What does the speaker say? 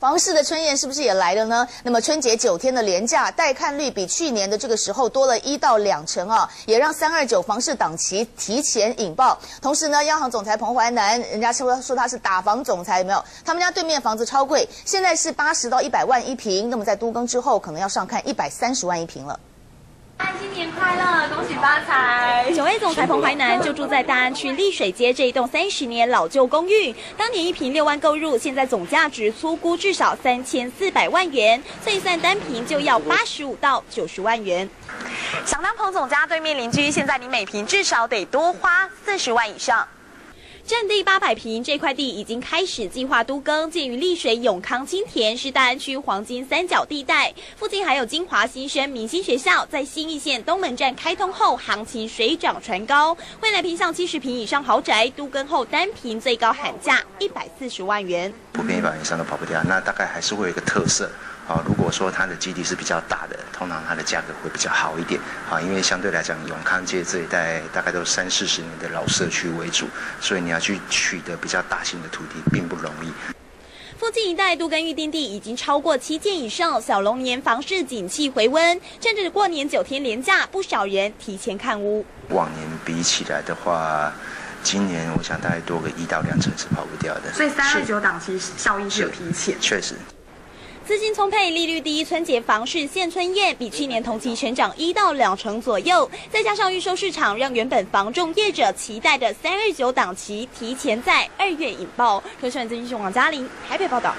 房市的春宴是不是也来了呢？那么春节九天的廉价，带看率比去年的这个时候多了一到两成啊，也让三二九房市档期提前引爆。同时呢，央行总裁彭淮南，人家说说他是打房总裁，有没有？他们家对面房子超贵，现在是八十到一百万一平，那么在都更之后，可能要上看一百三十万一平了。新年快乐，恭喜发财！九 A 总裁彭淮南就住在大安区丽水街这一栋三十年老旧公寓，当年一平六万购入，现在总价值粗估至少三千四百万元，算一算单平就要八十五到九十万元。想当彭总家对面邻居，现在你每平至少得多花四十万以上。占地八百平，这块地已经开始计划都更，建于丽水永康青田，是大安区黄金三角地带。附近还有金华新生明星学校，在新义线东门站开通后，行情水涨船高。未来平向七十平以上豪宅，都更后单平最高喊价一百四十万元，普遍一百以上都跑不掉。那大概还是会有一个特色。啊，如果说它的基地是比较大的，通常它的价格会比较好一点。啊，因为相对来讲，永康街这一带大概都三四十年的老社区为主，所以你要去取得比较大型的土地并不容易。附近一带都跟预定地已经超过七件以上，小龙年房市景气回温，趁着过年九天连假，不少人提前看屋。往年比起来的话，今年我想大概多个一到两成是跑不掉的。所以三二九档期效应是有提前，确实。资金充沛，利率低，春节房市现春宴，比去年同期成长一到两成左右。再加上预售市场，让原本房仲业者期待的三二九档期提前在二月引爆。科讯资讯王嘉玲台北报道。